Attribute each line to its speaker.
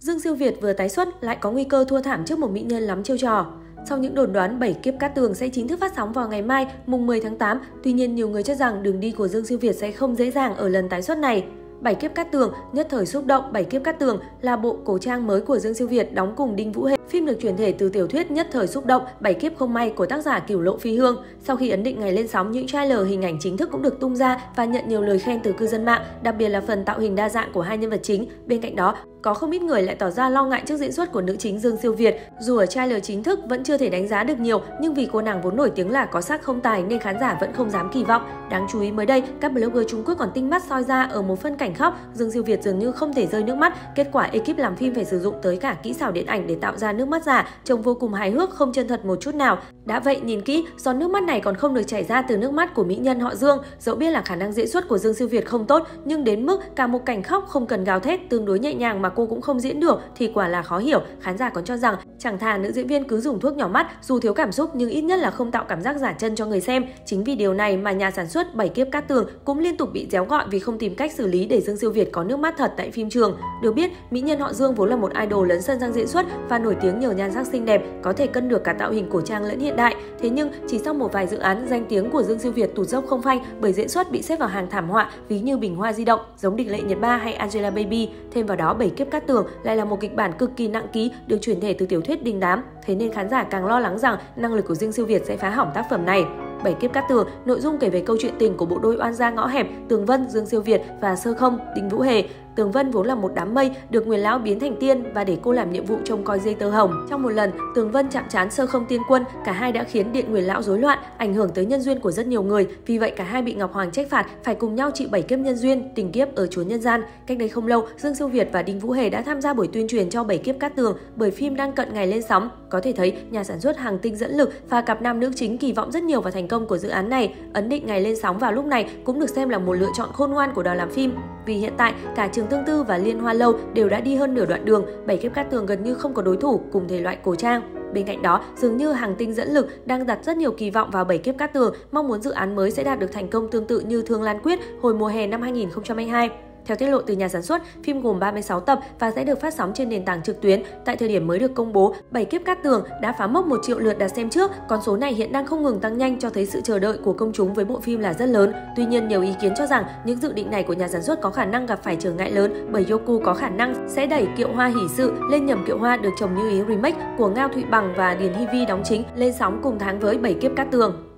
Speaker 1: Dương Siêu Việt vừa tái xuất lại có nguy cơ thua thảm trước một mỹ nhân lắm chiêu trò. Sau những đồn đoán 7 kiếp cát tường sẽ chính thức phát sóng vào ngày mai, mùng 10 tháng 8, tuy nhiên nhiều người cho rằng đường đi của Dương Siêu Việt sẽ không dễ dàng ở lần tái xuất này. Bảy kiếp cát tường, nhất thời xúc động Bảy kiếp cát tường là bộ cổ trang mới của Dương Siêu Việt đóng cùng Đinh Vũ Hệ. Phim được chuyển thể từ tiểu thuyết nhất thời xúc động Bảy kiếp không may của tác giả Cửu Lộ Phi Hương. Sau khi ấn định ngày lên sóng, những trailer hình ảnh chính thức cũng được tung ra và nhận nhiều lời khen từ cư dân mạng, đặc biệt là phần tạo hình đa dạng của hai nhân vật chính. Bên cạnh đó, có không ít người lại tỏ ra lo ngại trước diễn xuất của nữ chính Dương Siêu Việt. Dù ở trailer chính thức vẫn chưa thể đánh giá được nhiều, nhưng vì cô nàng vốn nổi tiếng là có sắc không tài nên khán giả vẫn không dám kỳ vọng. Đáng chú ý mới đây, các blogger Trung Quốc còn tinh mắt soi ra ở một phân cảnh khóc, Dương Siêu Việt dường như không thể rơi nước mắt. Kết quả ekip làm phim phải sử dụng tới cả kỹ xảo điện ảnh để tạo ra nước mắt giả, trông vô cùng hài hước, không chân thật một chút nào. Đã vậy nhìn kỹ, giọt nước mắt này còn không được chảy ra từ nước mắt của mỹ nhân họ Dương. Dẫu biết là khả năng diễn xuất của Dương Siêu Việt không tốt, nhưng đến mức cả một cảnh khóc không cần gào thét tương đối nhẹ nhàng mà cô cũng không diễn được thì quả là khó hiểu. Khán giả còn cho rằng chẳng thà nữ diễn viên cứ dùng thuốc nhỏ mắt, dù thiếu cảm xúc nhưng ít nhất là không tạo cảm giác giả chân cho người xem. Chính vì điều này mà nhà sản xuất bảy kiếp cát tường cũng liên tục bị déo gọi vì không tìm cách xử lý để Dương Siêu Việt có nước mắt thật tại phim trường. Được biết, mỹ nhân họ Dương vốn là một idol lấn sân sang diễn xuất và nổi tiếng nhờ nhan sắc xinh đẹp, có thể cân được cả tạo hình cổ trang lẫn hiện đại. Thế nhưng chỉ sau một vài dự án, danh tiếng của Dương Siêu Việt tụt dốc không phanh bởi diễn xuất bị xếp vào hàng thảm họa, ví như Bình Hoa di động, giống Địch Lệ Nhật Ba hay Angela Baby. Thêm vào đó, bảy kiếp cát tường lại là một kịch bản cực kỳ nặng ký được chuyển thể từ tiểu thuyết đình đám, thế nên khán giả càng lo lắng rằng năng lực của Dương Siêu Việt sẽ phá hỏng tác phẩm này. Bảy kiếp cát tường, nội dung kể về câu chuyện tình của bộ đôi oan gia ngõ hẹp Tường Vân, Dương Siêu Việt và Sơ Không, Đinh Vũ Hề. Tường Vân vốn là một đám mây được Nguyên lão biến thành tiên và để cô làm nhiệm vụ trông coi dây tơ hồng. Trong một lần, Tường Vân chạm trán Sơ Không tiên quân, cả hai đã khiến điện Nguyên lão rối loạn, ảnh hưởng tới nhân duyên của rất nhiều người. Vì vậy cả hai bị Ngọc Hoàng trách phạt phải cùng nhau chịu bảy kiếp nhân duyên, tình kiếp ở chốn nhân gian. Cách đây không lâu, Dương Siêu Việt và Đinh Vũ Hề đã tham gia buổi tuyên truyền cho bảy kiếp cát tường bởi phim đang cận ngày lên sóng. Có thể thấy nhà sản xuất hàng tinh dẫn lực và cặp nam nữ chính kỳ vọng rất nhiều vào thành công của dự án này. Ấn định ngày lên sóng vào lúc này cũng được xem là một lựa chọn khôn ngoan của đoàn làm phim. Vì hiện tại cả Trường Tương Tư và Liên Hoa Lâu đều đã đi hơn nửa đoạn đường, bảy kiếp cát tường gần như không có đối thủ cùng thể loại cổ trang. Bên cạnh đó, dường như hàng tinh dẫn lực đang đặt rất nhiều kỳ vọng vào bảy kiếp cát tường, mong muốn dự án mới sẽ đạt được thành công tương tự như Thương Lan Quyết hồi mùa hè năm 2022. Theo tiết lộ từ nhà sản xuất, phim gồm 36 tập và sẽ được phát sóng trên nền tảng trực tuyến. Tại thời điểm mới được công bố, bảy kiếp cát tường đã phá mốc 1 triệu lượt đặt xem trước, con số này hiện đang không ngừng tăng nhanh cho thấy sự chờ đợi của công chúng với bộ phim là rất lớn. Tuy nhiên, nhiều ý kiến cho rằng những dự định này của nhà sản xuất có khả năng gặp phải trở ngại lớn bởi Yoku có khả năng sẽ đẩy Kiệu Hoa hỷ sự lên nhầm Kiệu Hoa được trồng như ý remake của Ngao Thụy Bằng và Điền Hy Vi đóng chính lên sóng cùng tháng với bảy kiếp cát tường.